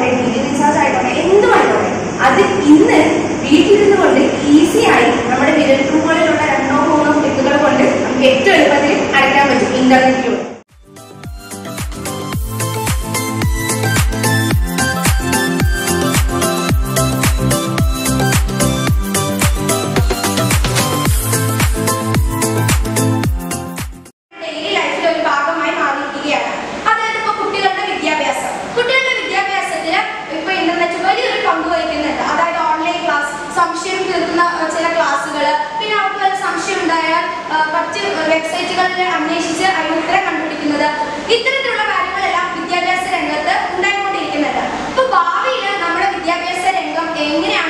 ആയിക്കോട്ടെ T V recharge ആയിക്കോട്ടെ എന്തും ആയിക്കോട്ടെ. അത് ഇന്ന് വീട്ടിലിരുന്നു കൊണ്ട് ഈസി ആയി നമ്മുടെ വിരൽത്തുമ്പോളിലുള്ള രണ്ടോ മൂന്നോ ക്ലിക്കുകൾ കൊണ്ട് നമുക്ക് ഏറ്റവും എളുപ്പത്തിൽ അയക്കാൻ പറ്റും. ഇന്റർനെറ്റ് നീട്ടി നിൽക്കുന്ന ചില ക്ലാസ്സുകൾ പിന്നെ അവർക്ക് വല്ല സംശയം ഉണ്ടായാൽ മറ്റ് വെബ്സൈറ്റുകളിൽ അന്വേഷിച്ച് അതിന് ഉത്തരം കണ്ടുപിടിക്കുന്നത്. ഇത്തരത്തിലുള്ള കാര്യങ്ങളെല്ലാം വിദ്യാഭ്യാസ രംഗത്ത് ഉണ്ടായിക്കൊണ്ടിരിക്കുന്നുണ്ട്. അപ്പൊ ഭാവിയിൽ നമ്മുടെ വിദ്യാഭ്യാസ രംഗം എങ്ങനെയാണ്